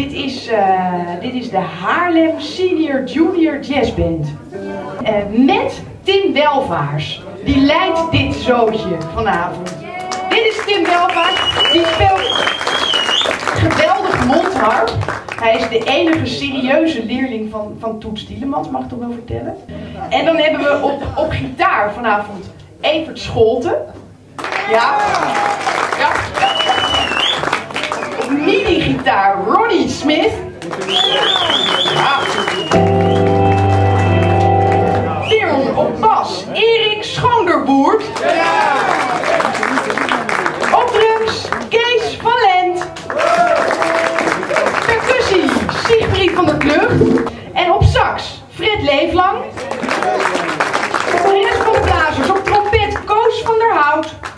Dit is, eh, dit is de Haarlem Senior Junior Jazz Band. Eh, met Tim Welvaars. Die leidt dit zootje vanavond. Dit is Tim Welvaars. Die speelt geweldig mondharp. Hij is de enige serieuze leerling van, van Toets Tielemans, mag ik toch wel vertellen. En dan hebben we op, op gitaar vanavond Evert Scholten. Ja. Ja. Op mini-gitaar Ronnie Smith. Ja. Op bas Erik Schoonderboert. Op drums Kees van Lent. Percussie Siegfried van der Klucht. En op sax Fred Leeflang. Blazers op trompet Koos van der Hout.